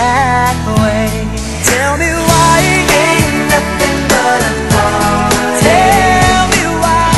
That way. Tell me why ain't nothing but a. Tell me why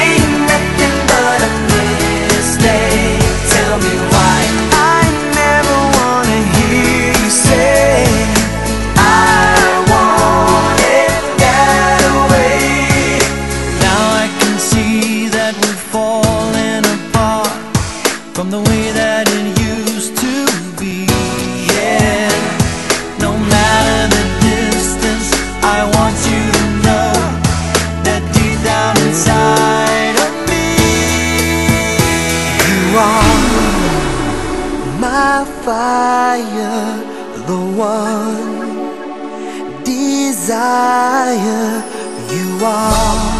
ain't nothing but a mistake. Tell me why I never wanna hear you say I it that way. Now I can see that we've fallen apart from the way that it used to be. Fire, the one desire. You are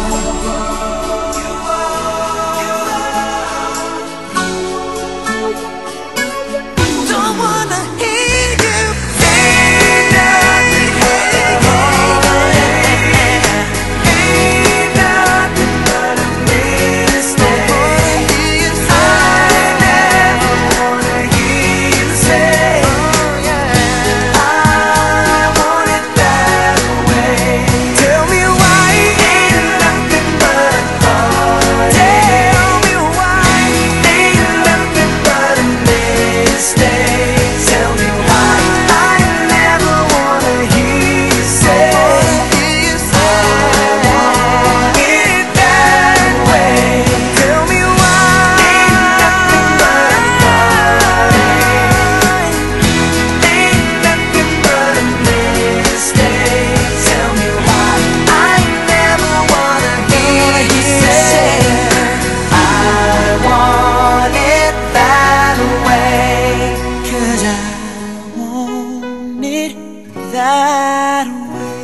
quero